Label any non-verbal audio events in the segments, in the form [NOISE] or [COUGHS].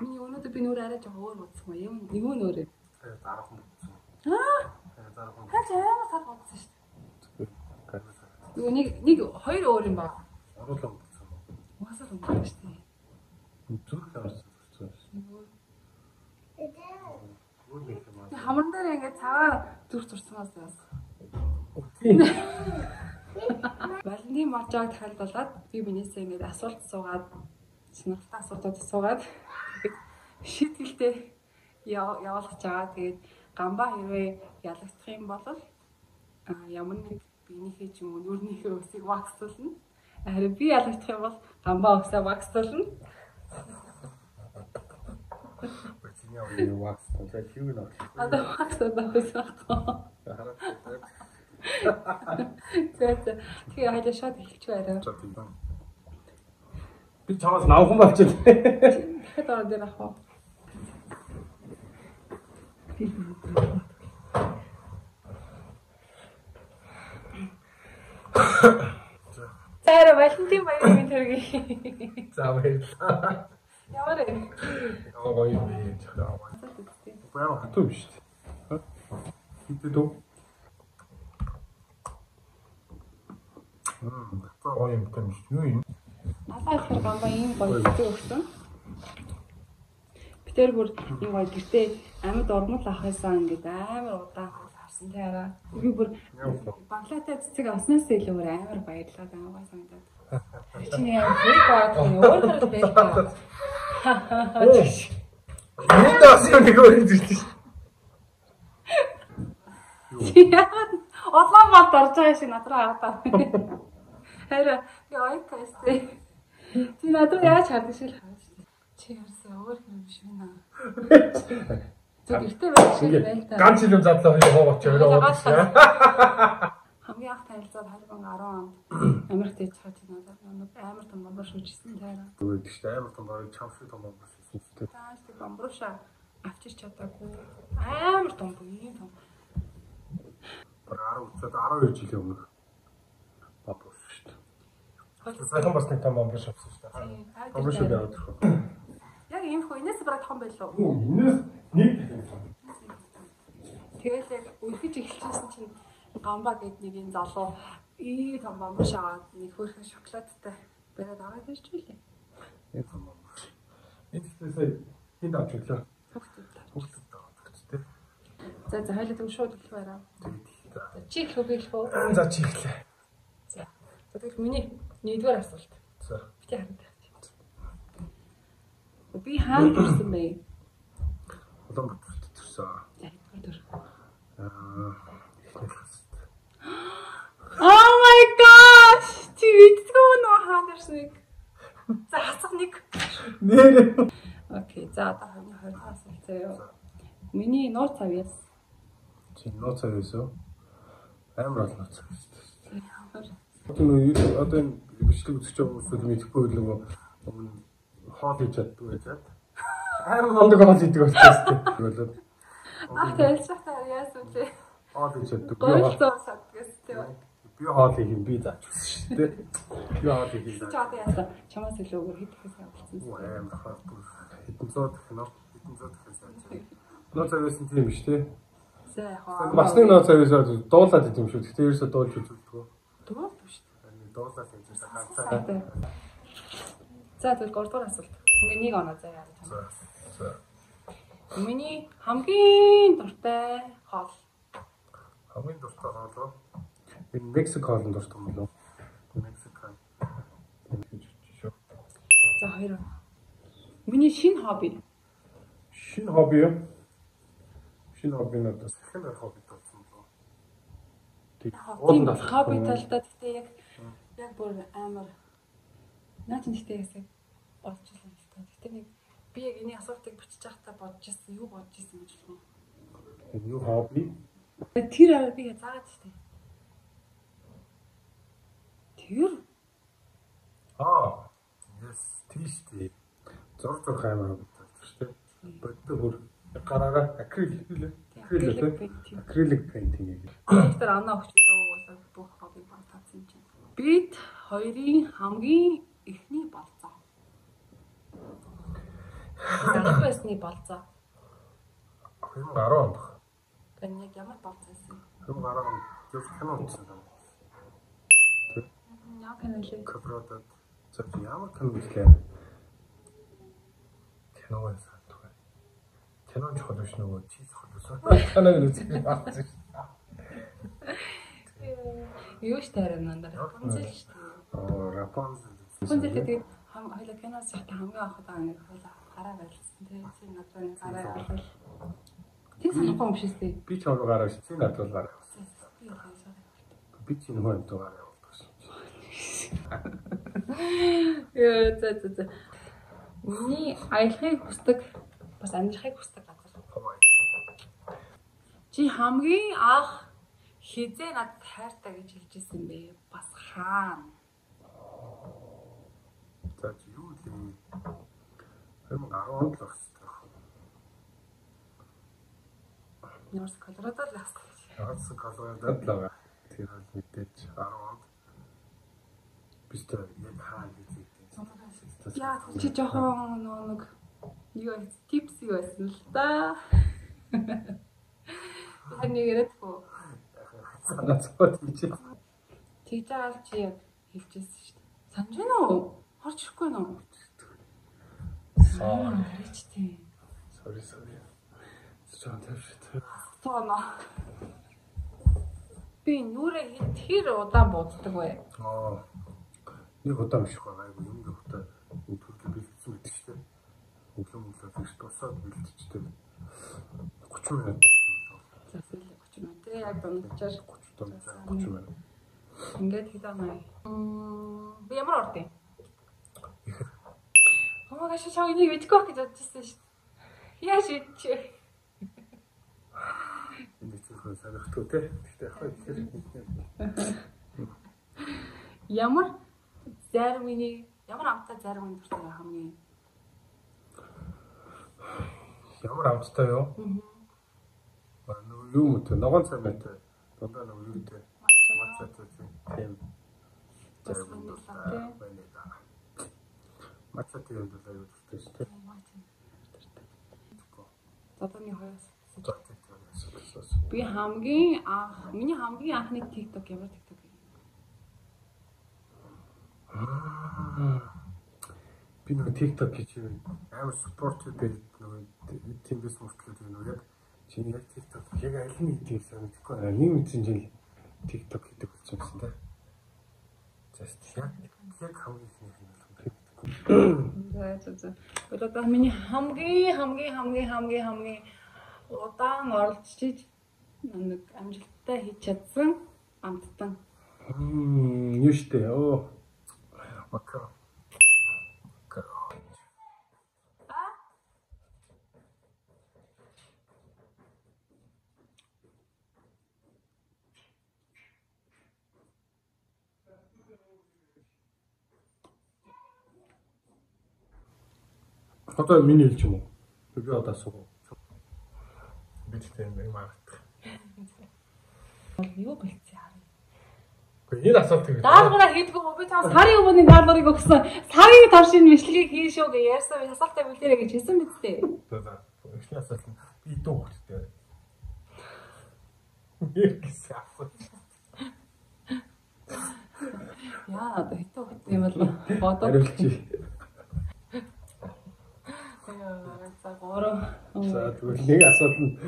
Миний өнөөдөр би нүрэ арай жоо өөр бодсон юм. Юу нөөрэ? Тэгээ дараахан бодсон. Аа, Тэгээ дараахан хаач амар сар бодсон шүү дээ. бодсон. Юу нэг нэг хоёр өөр юм ба. Оруулаа бодсон. Угаасаа л юм шүү дээ. Зүрх авсан бодсон. Нэг юм аа. Хамар дээр ингээд цагаан зүр зурцмаас бас. Валентин маржааг тахилдуулаад би минийсээ ингээд асуулт суугаад сонирхолтой асуултууд суугаад шийтгэлтэй явуулах чагаа. Тэгээд гамбаа хэрвээ ялагдах юм бол ямар нэг биенийхээ ч юм уу нүрнийхээ өсийг ваксуулна. Харин би ялагдах юм бол гамбаа өсөө ваксуулна. Чиний авны вакс хийг нь авах. Одоо ваксууд авсан. Хараад За за. Тэгээ хайлаа шууд эхэлчих байраа. чад юм. Би чамаас навхан болчихлоо. Дахиад орон дээр ах уу. Цаараа Валентин баярын төргий. За баярлалаа. Ямар вэ? Яа гоё юм бэ? Чаа. Баяр хатуу биш? Хитэ дөө. Мм, гоё юм шүү. Юу юм? Надаа ихэр гамбаа ийм гоё хэвчээ өгсөн. Битэр бүр ийм гоё гэртээ амьд урмал ахысан ингээд амар удаан харсан таараа. Би бүр баглаатай цэцэг авснаас илүү бүр амар баярлаад байгаа санагдаад. Чиний амар хэрэг баад өөр хэрэг байлаа. Энд бас нэг өөр зүйл. Яагаад улаан мал орж байгаа шиг надраа хатаа. Хараа би ойкастэй. Чи надраа яаж хаддаг шиг шүү дээ. Чи ярьсан өөр юм биш үү наа. Зүг ихтэй байх шиг байл та. Ганц юм задлаа хоёр хоогооч уудаг. Хамгийн анх танилцаад 2010 онд Америкт яж хаад надад амар том бомбор шүүжсэн таараа. Тэгвэл тийш амар том баг чам шиг том баг болсон шүү дээ. Тааш тэг бомбороша авчиж чадаагүй. Амар том ийм том. Баг 10 удаад 12 жилийн өмнөх баг болсон шүү дээ. Хол- Сайхан бас нэг том бомбор шавсан шүү дээ. Тэр- яваад ирэх. [COUGHS] Яг ийм хөө энэс бараг том байлоо. Оо энэс нэг том. Тэгэл яг үлгэж эхэлчихсэн чинь гамбаа гэд нэг юм залуу ii том бомбор шаваад нэг хөөрхөн шоколадтай бариад аваад ирж билээ. Нэг том бомбор. Энд ихтэй сая энд авч. Хүүхдүүд. Хүүхдэд аваад өгчтэй. За за хоёлаа түн шууд хэлэх байраа. Чи их хөг хэлэх үү? За чи ихлээ. За. За тэгэл миний нэгдүгээр асуулт. За. Би хараад байх. Би хаана төрсөн бэ? Улаанбаатарт төрсөн. Төр. Аа. Oh my gosh! Чи мэдгүй нөө хаана төрснийг. За хасах нэг. Нэр. Окей. За одоо 20 20 асуулт заяа. Миний нууц авьяас. Чи нууц авьяасаа амар олон нууц авьяастай. Ямар Одоо нөө одоо энэ бичлэг үзэж байгаа хүмүүс мэдэхгүй л нөгөө өмнө хоол хийж чаддаг байжгаад амар гондог хоол хийдэг болчихсон. Болоод Ах хэлчихсэн яас үлээ. хоол хийж хоол- Гойлцоо садгаас тийм. би хоол хийх юм би зааж үзсэн шүү дээ. Би хоол хийх юм одоо яасан? Чамаас илүү өөр хэд ихээс авчихсан. Оо, Амар хаа бүр хэдэн зуун дахин нөө хэдэн зуун дахин зааж. Нууц авьяасан тийм биш тий. За яг хаа. Бас нэг авьяасаа дуулаад идэм шүү. Тэгтээ ерөөсөө дуулж үзүүлдэг. Дуур биш. Дуулаад хийж байгаа. Сайтай. За тэгвэл 3 дугаар асуулт. Ингээ нэг оноо заяа. За. Миний хамгийн дуртай хоол. Хамгийн дуртай хоолоо энэ Мексик хоолнд дуртай юм болов. Тийм гэж шүү. За хоёр. Миний шинэ хобби. Шинэ хобби юу? Шинэ хобби надад секонд хобби. Тийм хобби талдаа гэхдээ яг яг бүр амар наад нь гэхдээ ясаг болж ирсэн л та. Гэхдээ нэг би яг энэ асуултыг бичиж байхдаа бодож ирсэн, юу бодож ирсэн гэж байна. Юу хобби? Тэр аваа би заагаад штэ. Тэр Аа. Yes, тийш тий. Зур зур хаймаа шүү дээ. Бодтой бүр гараараа акрил хэлээ. Акрил тий. Акрилик пейнтинг гэж. Тэр анаа өгчлөө уусаа бүх хобби багтаасан чинь. Бид хоёрын хамгийн эхний болцоо. анх байсны болцоо. 2010 онд. Гэнэ яг ямар болцоо байсан? 2010 онд зөв кино үзсэн юм. Яа кино лээ. Копродод зөв ямар кино үзлээ. Кино байсан тухай. Кино чухал биш нөгөө чи чухал байсан. Киног үзэх багц. Юу ч таарна нандаа. Рапунцел шүү дээ. Оо, Рапунцел. Рапунцел тэгээд хоёлаа киноос ихтэй хамгийн анх удаа нэг хоёлаа гараа байлсан тий. Чи надад нэг гараа байлал. Тий санахгүй юм шиг тий. Би ч ороо гараа чи надад бол гараа. Би чи нөгөө юм дуу гараа. Яа за за за. Миний аялахыг хүсдэг бас амьдрахыг хүсдэг газар. Чи хамгийн анх хизээ надад хайртай гэж хэлж ирсэн бэ? Бас хаана? За чи юу лээ? 2010 онд л багс. Норс Колорадо л ласт. Норс Колорадод л байгаа. Тэр бол мэдээж 10 онд. Бистэ яг хаа гэж хэлдэг. Яа чи жоохон нэг юу типс юу байсан л да. Яг [LAUGHS] нэг яриадгүй. Санацгой тийч. Тэгж байгаа л чи яг хэлчихсэн шүү дээ. Санаж байна уу? Орж ирэхгүй нөө. Соо. Тэрчтэй. Sorry sorry. Зөвхөн тавьштай. Тоно. Би нүрээ тэр удаан бууддаг вэ? Аа. Нэг удаа биш байгаа айгу юм нэг удаа түрхий бэлдсэн гэдэг өглөө өглөө тэгш тусаад бэлдчихтэй 30 минут За сүүл 30 минут тий яг дундчаар 30 30 минут. Ингээд хийдэг. Мм би ямар ордын? My gosh, чаа энийг мэдгүй байх гэж бодчихсон шүү дээ. Яаш мэдчихэ. Энэ зөвхөн санагдтгүй те. Гэхдээ яг ихээр Ямар зарим миний ямар амттай зарим миний дуртай хамгийн ямар амттай юу? Аа. Нөгөө юу мөтө ногоон цай мэт дундаа нөгөө юу те. Мацаатай тийм. Ванила дуртай те. ванила. Мацаатай юм даа юу дуртай шүү те. Заданы хоёроос. Би хамгийн анх миний хамгийн анхны TikTok ямар TikTok вэ? Би нөгөө TikTok гэж амар спорт гэдэг нөгөө тиймээс мөртлөө нөгөө яг чиний яг TikTok яг аль нь гэдгийг санагдахгүй байна. Нэг мэдсэн жил TikTok гэдэг болсон юм те. Just яг яг хамгийн их юм За за за. Одоо миний хамгийн хамгийн хамгийн хамгийн хамгийн удаан оролцож нэг амжилттай хийж чадсан амттан. Мм, юу штэ. Оо. Мака. Одоо миний хэлж юм уу? Би одоо асуу. Би тийм юм магадгүй. Юу. Гэхдээ энэ асуулт гэж. Даалгавраа хийдгүү би таа сарын өмнө даалгаврыг өгсөн. Сарын таршин бичлэгийг хийн шүү гэж ярьсан. Асуултаа бэлдээрэй гэж хэлсэн биз дээ. Эхний асуулт нь би дүү хөлтэй. Яг гэсэн асуулт. Яа хитэ хитэ юм бол бодоо. За гурав. За тэгвэл нэг нь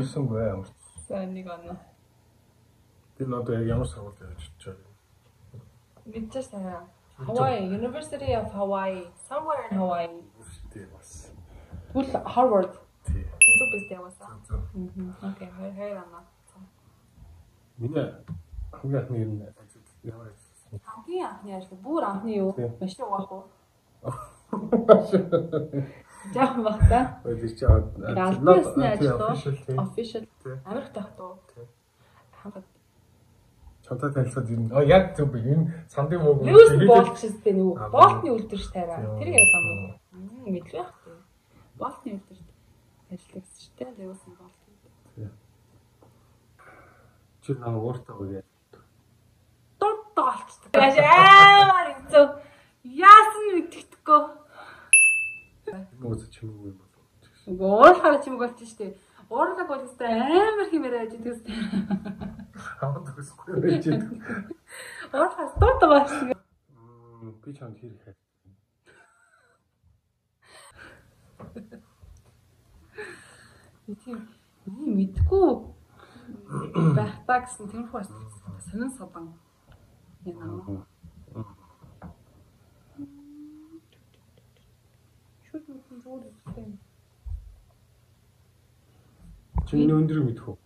өсөнгүй ямар. За нэг оноо. Би надад яг ямар сургууль явж чад. Мэдчихэж таа. Hawaii, University of Hawaii, somewhere in Hawaii. Үстэй бас. Түл Harvard. Тий. Зүг биз яваасаа. Зөв. Мгм. Окей, хоёр хоёр оноо. Миний хамгийн анхны юм ажил? Хамгийн анхны ажил бүр анхны юу? Тийм. Машин угаах уу? [LAUGHS] Жаахан баг та. Ой би чи уу? Official. Америк тахт уу? Хамаг. Чамтай танилцаад юм. А яг зөв би энэ сандын мөг. Ч үстэй нүү. Аа, Болтны үлдэр ш таараа. Тэр байгаа юм уу? Мэдлэг байх тийм. Болтны үлдэр ажиллагч ш тэ Льюис болт. Чи наа ууртаа үгүй. Дуртай болцдог. Яаж амар хэцүү. Яасан мэддэхгүй. Мөс чимээгүй юм болов. Үгүй уурлахаар чимэг болчих штеп. Уурлаг бол өстой амар хэмээр ажиж төс. Хамт төсөхгүй байж байна. Уурлахаар дуутаа байна. Би чамд хэрэг хайр. Би тийм миний мэдгүй байх та гэсэн тэрхүү бас сонин содан яна. Шүт мөн зур үстэй. Чиний өндрийг мэдэх үү?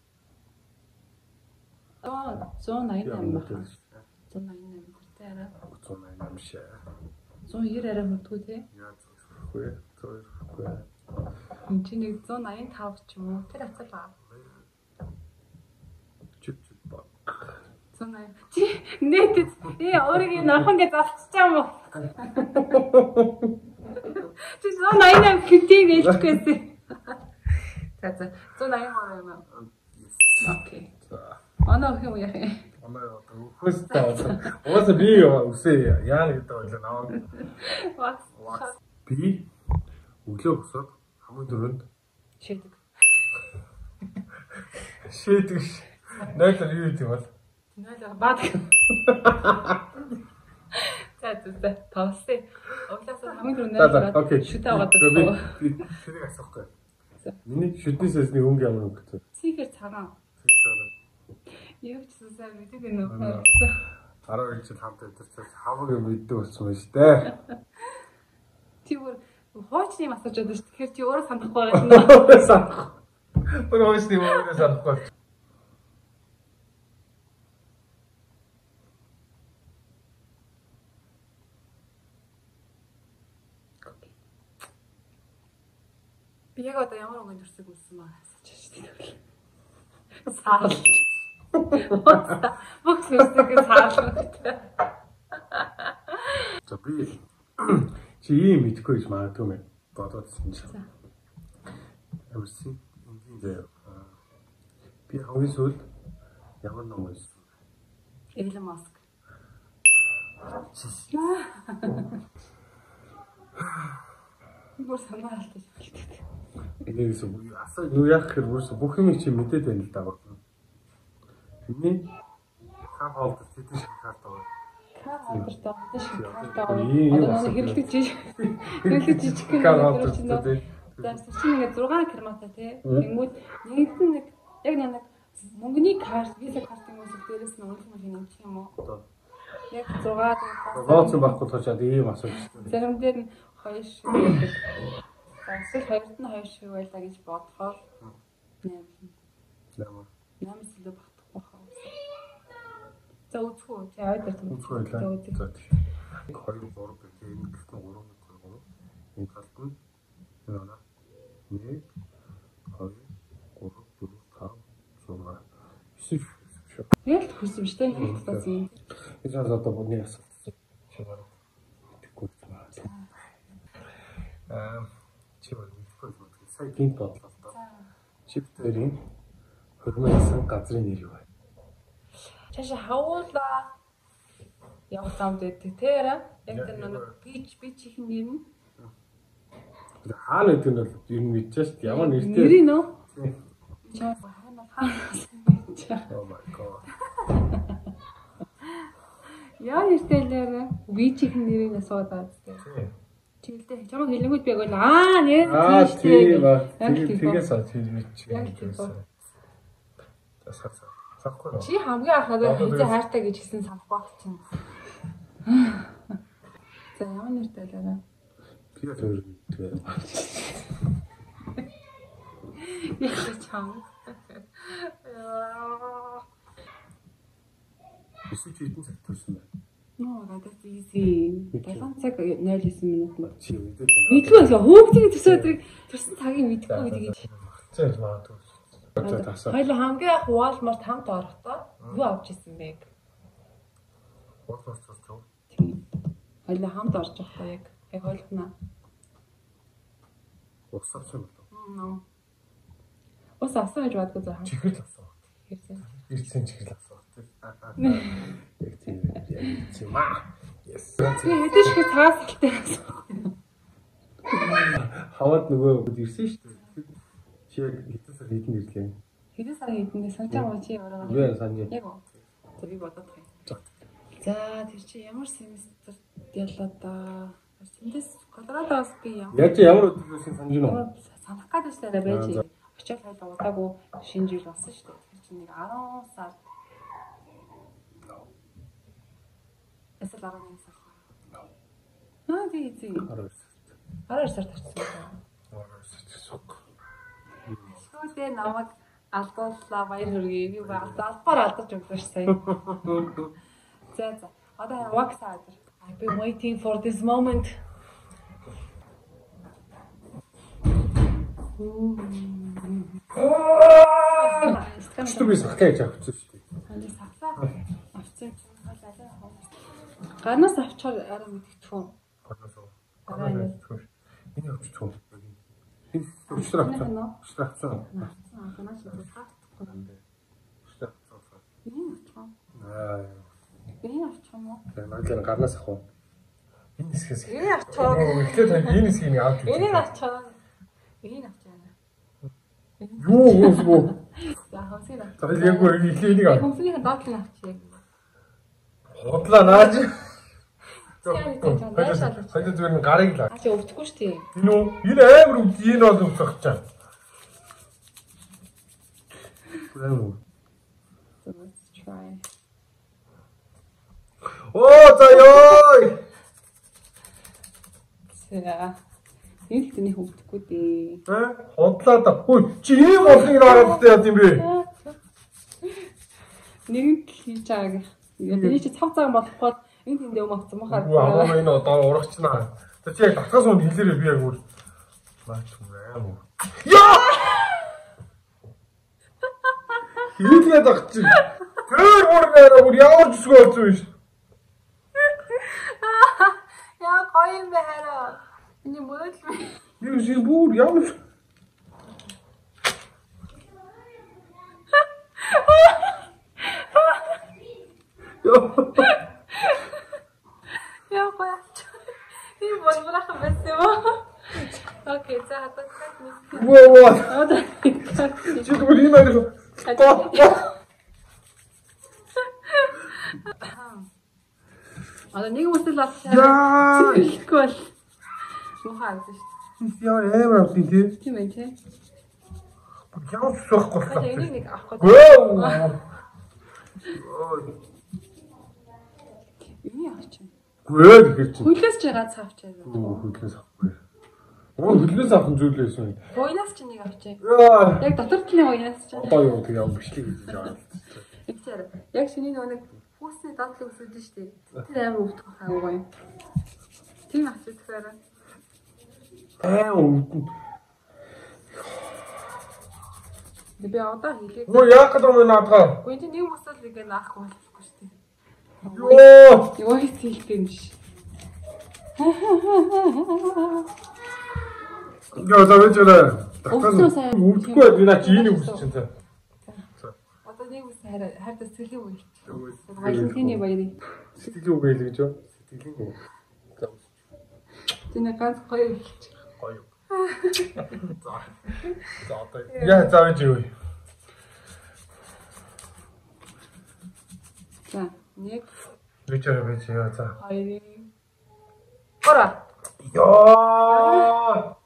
Аа 188 байна. 188 хүртээ арай. 188 шээ. 190 арай хүрдгүү те. Яа зөвхөө. Зөвхөө. Энд чинь нэг 185 ч юм уу. Тэр хацал баа. Чүп чүп ба. 180. Чи нийтэд ээ өөрийг нохон гэж залцчихаа юм уу? [LAUGHS] Чи 188 хитийг ээлжчихсэн. За за 180 юм аа. Окей. Манай өх юм яах юм? Одоо өөхөстэй болсон. Угаасаа би үсээ яа гэдэг байлаа наваа. Ваа. Би өглөө босоод хамгийн дөрөнд Шийдэг. шийдэг. Нойлор юу гэдэг бол? Нэлээ баад. За за тоостой. Оглаасаа хамгийн окей. шүтээ аваад Би байгаа. би За. Миний шүднээс нэг өнгө ямар өнгө гэсэн. Цихэр цагаан. Тэгсэн. Юу ч сайн мэддэг юм уу? 12 жил хамт амьдарч хамаг юм мэддэг болсон байна шүү дээ. [LAUGHS] Бүр хуучны масаж байдаг шүү. Тэгэхээр чи өөрөө санахгүй байсан. [LAUGHS] Санах. Бүр хөөсний өөрөө санахгүй. Би яг одоо ямар өнгөнд төрсөг үлсэн маа асууж шүү. Саал. Бүх зүйлсийг саалгахтай. За би [CLEARS THROAT] чи ийм мэдгүй гэж магадгүй мэн бодоодсэн чинь. За. Ямарсан энгийн заяа. Би хамгийн сүүлд ямар ном уншсан? Элон Маск. Бүр санаа алдаж хэлдэг. Энээс асаа юу яах гэхээр бүрс бүх юм чи мэдээд байна л да. Миний хаа хоолд тэтгэж шахаад байгаа. Кар хатартай одоо шиг картаа Ийм юм одоо асуу. хэрэглэж жиж хэрэглэж жижиг гэх юм чинь. За чинь ингээд 6 кермата тий. Тэнгүүд нэгд нь нэг яг нэг мөнгөний карт, виза картын үсэг дээрээс нь унах машин өмчих юм уу? Яг 6 Лооцсон байхгүй тохиолдод ийм асууж байна. Зарим дээр нь хоёр шиг эсвэл хоёрт нь хоёр шиг байлаа гэж бодохоор 8 Ямар 8 сэлээ багтахгүй хаа. За үзхүү. Чи аваад ирсэн. Үнэхээр байлаа. За үзье. За тийм. 2 3 гэх энэ гэхдээ 3 нэг 3. Энэ талд нь энэ байна. 1 2 3 4 5 6 9 шүү. Яг л хүсэм штэ их тассан. Энэ жаа одоо бодны асуулт. Чигээр мэдхгүй байна. Аа чи бол мэдхгүй байна. Сая гинт доо. Чиптэрийн хөрмөсөн газрын нэр юу вэ? Чаша хавуула явах замд байдаг те яра. Яг тэр нэг бич бич их нэр нь. Хаана гэдэг нь бол ер нь мэдчихэж шүү дээ. Ямар нэртэй. Нэр нь үү? Чаа хаана хаана. Oh my god. Яа нэртэй лээ. Бич их нэрийг зү. Тийм. Чиглдээ чамаг хэлэнгүүд би яг л аа нэр Аа тийм ба. Яг Тэгээ тийм мэдчих. Яг тийм ба. За сар сар. Сахгүй нөө. Чи хамгийн анхаарал би- хайртай гэж хэлсэн санахгүй чинь. За ямар нэртэй лээ. Би л өөр мэдээ. Яг чам. Яа. Эсвэл чи хэдэн цаг төрсөн бэ? Ноо надад easy. 7 цаг 09 минут байна. Мэдгүй яа хөөгдгийг төсөөдрийг төрсэн цагийг мэдгүй гэдэг. Зэл магадгүй. Одоо тасаа. Хоёул хамгийн анх Walmart хамт орохдоо юу авч ирсэн бэ? Цоо. Тийм. Хоёул хамт орж байхдаа яг яг хойлтнаа. Ч юм болов. Ус авсан гэж бадгүй заа. Чихэл асуу. Хэрсэн. Ирсэн чихэл асуу. Яг тийм яг тийм аа. Би хэдэж их цаасалтай байсан. Хаваад нөгөө ирсэн шүү дээ. Чи яг хэдэн сар хэдэн ирлээ? Хэдэн сарын хэдэн санаж байгаа чи яваа. Би санаж. Яг уу. За би бодоод байна. За тэр чи ямар семестр ялла да. Тэндээс Колорадоос би ямар Яг чи ямар өдрөөс санаж байна уу? санах тариа байж. Очоод хайлаа удаагүй шинэ жил болсон шүү дээ. Тэр чинь нэг 10 сар. Эсвэл 11 сар. Аа тий тий. 12 сар. 12 сар тавьчихсан. 12 сар сок. Сүүлийн намайг алдууллаа баяр хүргэе. Би албаар алдаж өглөөш сая. За за. Одоо wax аадэр. I've been waiting for this moment. Сахтай гэж авчихсан шүү дээ. Чинь халаа хоо. Гарнаас авчаар арай мэдчихв үү? Гаднаас уу. Авчихсан. Энэ авчихсан уу? Энэ өчтөр авчихсан. Өчтөр авчихсан. Аа, ганаач л хаахгүй. Өчтөр авчихсан. Энэ авчих. Аа. Энэ авчих юм уу? Тэгээ наглын гарнаас ах уу? Энэ хэсгээс. Энэ авчих. Эхлээд тань энэ хэсгийг нэг авч. Энийг авчих. Энийг авчих. Юу уусгүй. За хонсыг авчих. За яг гоо энийг авч. Хонсгийн доотлыг авчих. Хотлаа нааж. Хойд зүгээр нь гарыг л авч. А чи өвдөхгүй шүү дээ. Энэ үү? Энэ амар үгүй энэ бол усах чаа. Прямо. So let's try. Оо за ёо. За. Энэ тэний өвдөхгүй дээ. Э? Хотлаа да. Хөөе чи ийм болныг хараад яа юм бэ? Нэг нь хийж байгааг. Тэний чи цав цаг болохгүй энэ тэндээ юм авсан махаа. Аа энэ одоо урагчнаа. За чи яг татгаас үнд хэлээрээ би яг үр. Маач юм аим. Яа! Хийлгээд ах чи. Тэр бүр нэрэ бүр ямар зүсгүй болсон биш. Яа гоё юм бэ хараа. Эний мөдөл. Юу чи бүр ямар Яа гоё. Энэ болборах байсан юм уу? Одоо как нэг. Воо воо. Одоо нэг үсэл. Яа! Хэлэхгүй бол. Мухаа авсан шүү Яа амар авсан тий. дээ. Тийм ээ тий. Ямар зүсэхгүй Одоо болсон. энийг нэг авах гэж. Воо. Энийг авах чинь. Гүй гэх чи. Хүлээс чи гац авчаа. Хөдлөөс авахгүй. Оо хөдлөөс авах зүйлээс юм. Гойнаас чи нэг. Яа. Яг дотор талын гойнаас чи. Одоо юу тэг яв бичлэг гэж байгаа. Ихтэй. Яг шиний нэг хүүсний доотлог шүү дээ. Тэр амар өвдөх хаа гоё. Тийм авчих тэгэхээр. Аа өвдөн. Би одоо хийлээ. Гөө яах гэдэг юм наадгаа. Гүн чи нэг мосол нэг наахгүй болохгүй дээ. Йоо. Юу хийх юм биш. Яа завж өрөө. Өвдсөн сайн. Өвдөхгүй би наа чи энийг үсч чинь. Одоо нэг ус хараа хайртай сэлэг үйл. Валентины баярыг. Сэтгэлийн үг хэлээ гэж юу? Сэтгэлийн үг. За Тэний ганц гоё хэлж. гоё. За. За одоо яа завж юу. За, нэг Вечер вечер яа за. хоёрын. Гора. Яа.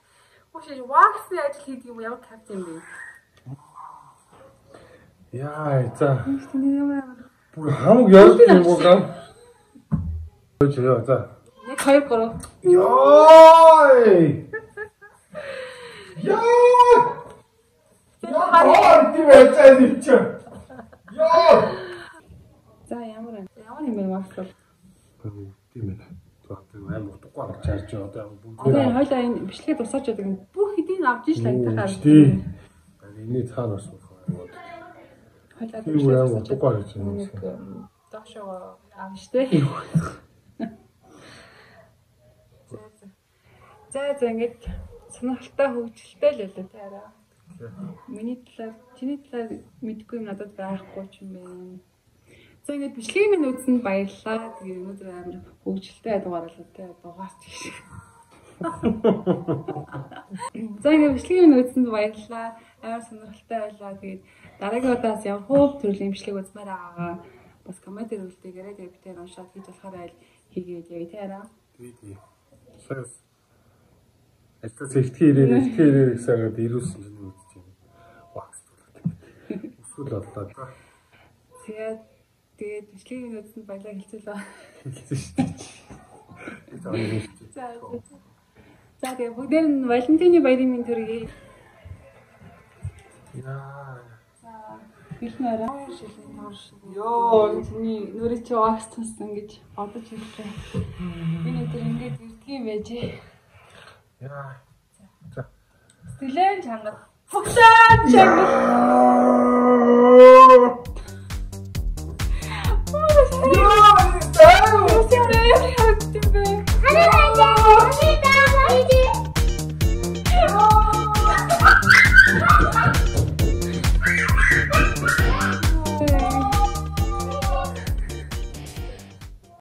Хөөш ваксны ажил хийдэг юм ямар капт юм бэ? Яа за. Бүр хамаг яаж юм уу гам. Вечер яа за. нэг хоёр гурав. Яй! Яа! Яа, тийм нэг чи. Яа! За ямар юм? Ямар юм бэ вакс бол? Тийм ээ. Одоо аим утгагүй гарч чарж одоо бүгд Одоо хойлоо энэ бичлэгээ тусаач байдаг юм. Бүх хэдийг авч иш лайтахаар. тий. Эний цаана бас байна. Хойлоо Тийм үү аим утгагүй гарч байна. нэг доошоо аав штэ. За за ингэж сонирхолтой хөгжилтэй л байлаа таараа. Миний талаар чиний талаар мэдгүй юм надад байхгүй ч юм бэ. За ингэж бичлэгийн минь үзсэнд баярлалаа. Тэгээ өнөөдөр амар хөгжилтэй дугаарлаа те дугаарч гэж. За ингээд бичлэгийг минь үзсэнд баярлалаа. Амар сонирхолтой байлаа. Тэгээд дараагийн удаас ямар хөөв төрлийн бичлэг үзмээр байгаагаа бас комментээр үлдээгээрэй. Тэгээд бид тэр уншаад хийж болохоор айл хийгээд яа тий араа. Тий, тий. Сая Альтаа зэгтгий ирээд зэгтгий ирээд гэсээгээд ирүүлсэн чинь үзэж байна. Вакс. Өсгөл боллоо. Тэгээд тэгээд бичлэгийг үзсэнд баярлалаа хэлцүүлээ. Хэлсэн шүү дээ. За за. Тэгээд бүгдээр нь Валентины баярын мэнд төргий. Яа. За бэлнээрээ шилэн таарш. Йоо, чиний нүрэ чи вакс туссан гэж бодож хэллээ. Би өдөр ингэж ирдгийм байжээ. Яа. За. Стилэн чангал. Фуглаа чангал. Me dio miedo.